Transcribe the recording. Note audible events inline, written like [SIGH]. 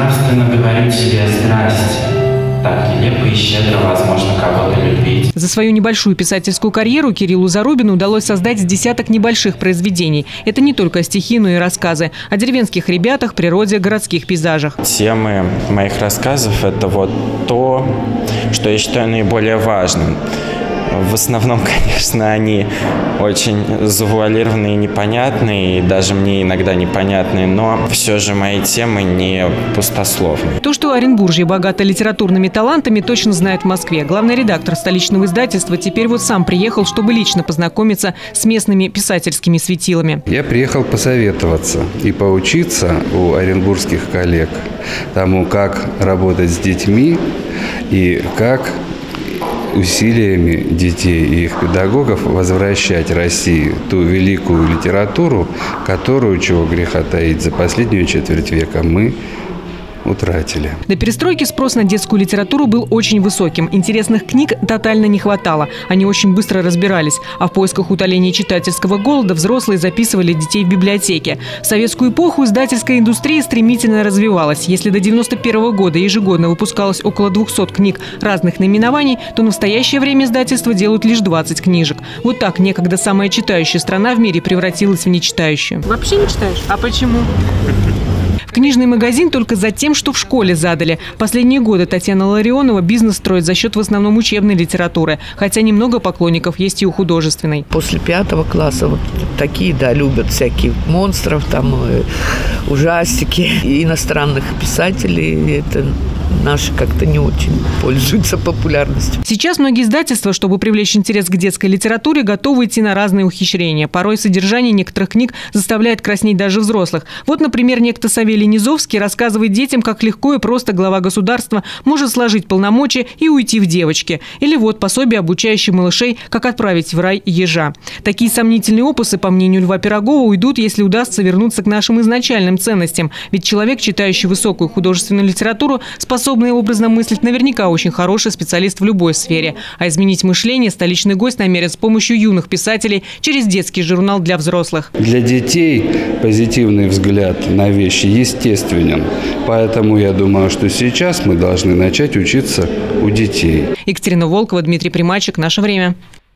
безнравственно говорю тебе здрасте. Так нелепо и щедро возможно кого-то любить. За свою небольшую писательскую карьеру Кириллу Зарубину удалось создать с десяток небольших произведений. Это не только стихи, но и рассказы о деревенских ребятах, природе, городских пейзажах. Темы моих рассказов – это вот то, что я считаю наиболее важным. В основном, [LAUGHS] конечно, они очень завуалированные и непонятные, и даже мне иногда непонятные, но все же мои темы не пустословные. То, что Оренбуржье богато литературными талантами, точно знает в Москве. Главный редактор столичного издательства теперь вот сам приехал, чтобы лично познакомиться с местными писательскими светилами. Я приехал посоветоваться и поучиться у оренбургских коллег тому, как работать с детьми и как усилиями детей и их педагогов возвращать России ту великую литературу, которую, чего греха таить, за последнюю четверть века мы утратили. До перестройки спрос на детскую литературу был очень высоким. Интересных книг тотально не хватало. Они очень быстро разбирались. А в поисках утоления читательского голода взрослые записывали детей в библиотеке. В советскую эпоху издательская индустрия стремительно развивалась. Если до 91 года ежегодно выпускалось около 200 книг разных наименований, то в настоящее время издательства делают лишь 20 книжек. Вот так некогда самая читающая страна в мире превратилась в нечитающую. Вообще не читаешь? А почему? В книжный магазин только за тем, что в школе задали. Последние годы Татьяна Ларионова бизнес строит за счет в основном учебной литературы, хотя немного поклонников есть и у художественной. После пятого класса вот такие, да, любят всякие монстров, там, э, ужастики, [LAUGHS] иностранных писателей. Это наши как-то не очень пользуются популярностью. Сейчас многие издательства, чтобы привлечь интерес к детской литературе, готовы идти на разные ухищрения. Порой содержание некоторых книг заставляет краснеть даже взрослых. Вот, например, некто Савелий Низовский рассказывает детям, как легко и просто глава государства может сложить полномочия и уйти в девочки. Или вот пособие, обучающее малышей, как отправить в рай ежа. Такие сомнительные опусы, по мнению Льва Пирогова, уйдут, если удастся вернуться к нашим изначальным ценностям. Ведь человек, читающий высокую художественную литературу, способный образно мыслить, наверняка очень хороший специалист в любой сфере. А изменить мышление столичный гость намерен с помощью юных писателей через детский журнал для взрослых. Для детей позитивный взгляд на вещи естественен. Поэтому я думаю, что сейчас мы должны начать учиться у детей. Екатерина Волкова, Дмитрий Примачек. Наше время.